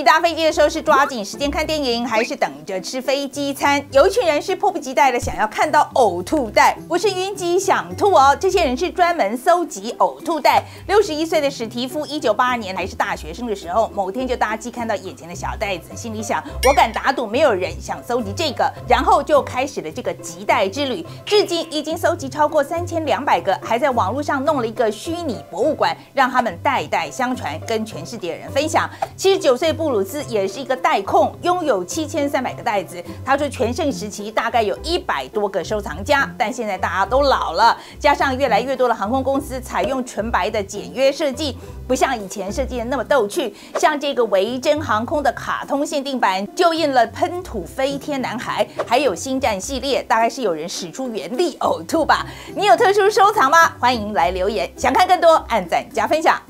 你搭飞机的时候是抓紧时间看电影，还是等着吃飞机餐？有一群人是迫不及待的想要看到呕吐袋，不是晕机想吐哦，这些人是专门搜集呕吐袋。六十一岁的史蒂夫，一九八二年还是大学生的时候，某天就搭机看到眼前的小袋子，心里想：我敢打赌没有人想搜集这个，然后就开始了这个集袋之旅。至今已经搜集超过三千两百个，还在网络上弄了一个虚拟博物馆，让他们代代相传，跟全世界人分享。七十九岁。不布鲁斯也是一个带控，拥有七千三百个袋子。他说，全盛时期大概有一百多个收藏家，但现在大家都老了，加上越来越多的航空公司采用纯白的简约设计，不像以前设计的那么逗趣。像这个维珍航空的卡通限定版，就印了喷吐飞天男孩，还有星战系列，大概是有人使出原力呕吐吧？你有特殊收藏吗？欢迎来留言，想看更多，按赞加分享。